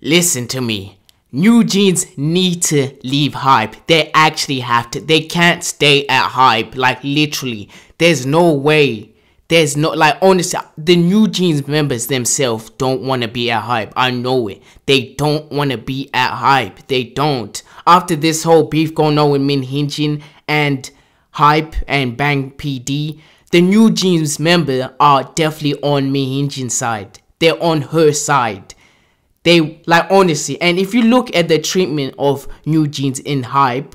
listen to me. New Jeans need to leave HYBE. They actually have to. They can't stay at HYBE. Like literally, there's no way. There's no like honestly, the New Jeans members themselves don't want to be at HYBE. I know it. They don't want to be at HYBE. They don't. After this whole beef going on with Min Hyunjin and HYBE and Bang PD, the New Jeans member are definitely on Min Hyunjin's side. They're on her side they like honestly, and if you look at the treatment of New Jeans in HYBE,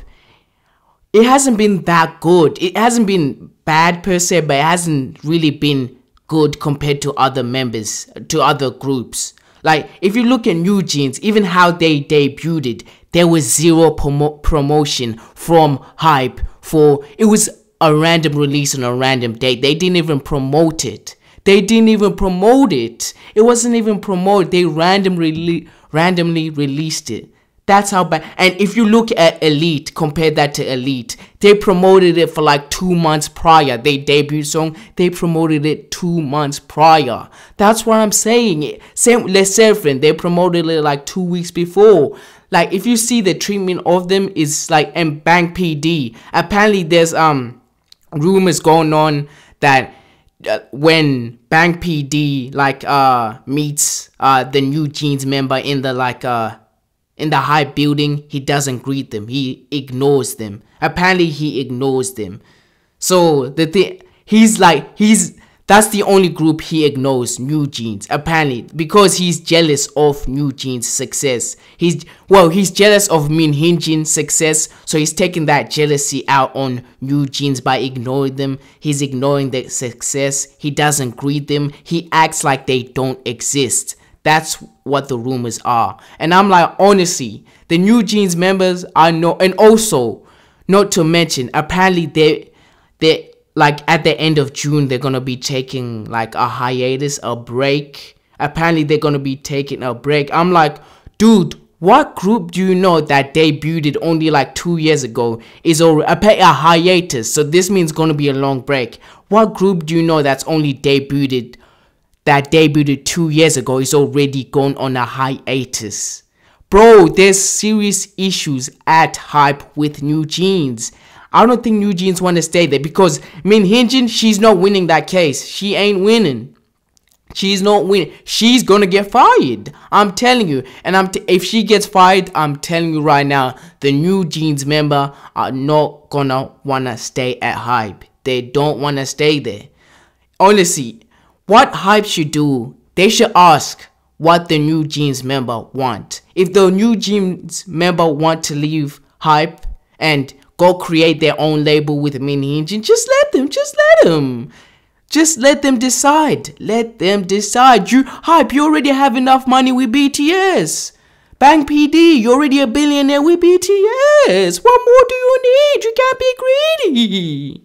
it hasn't been that good. It hasn't been bad per se, but it hasn't really been good compared to other members, to other groups. Like if you look at New Jeans, even how they debuted, there was zero promo promotion from HYBE for it was a random release on a random date. They didn't even promote it. They didn't even promote it. It wasn't even promoted. They randomly randomly released it. That's how bad. And if you look at ILLIT, compare that to ILLIT, they promoted it for like two months prior. They debut song, they promoted it two months prior. That's what I'm saying. Same with LE SSERAFIM, they promoted it like two weeks before. Like if you see the treatment of them is like and Bang PD. Apparently there's um rumors going on that when Bang PD like uh meets uh the new jeans member in the like uh in the HYBE building, he doesn't greet them. He ignores them. Apparently he ignores them. So the thing he's like he's that's the only group he ignores, New Jeans, apparently, because he's jealous of New Jeans' success. He's well, he's jealous of Min Hyunjin's success, so he's taking that jealousy out on New Jeans by ignoring them. He's ignoring their success. He doesn't greet them. He acts like they don't exist. That's what the rumors are. And I'm like, honestly, the New Jeans members are no, and also, not to mention, apparently they they like at the end of June they're gonna be taking like a hiatus, a break. Apparently they're gonna be taking a break. I'm like, dude, what group do you know that debuted only like two years ago is already a hiatus? So this means gonna be a long break. What group do you know that's only debuted that debuted two years ago is already gone on a hiatus? Bro, there's serious issues at HYBE with new jeans. I don't think New Jeans want to stay there because Min Hyunjin, she's not winning that case. She ain't winning. She's not winning. She's gonna get fired. I'm telling you. And I'm if she gets fired, I'm telling you right now, the New Jeans member are not gonna wanna stay at HYBE. They don't wanna stay there. Honestly, what HYBE should do, they should ask what the New Jeans member want. If the New Jeans member want to leave HYBE and go create their own label with Mini Engine. Just let them. Just let them. Just let them decide. Let them decide. You HYBE. You already have enough money with BTS. Bang PD, you're already a billionaire with BTS. What more do you need? You can't be greedy.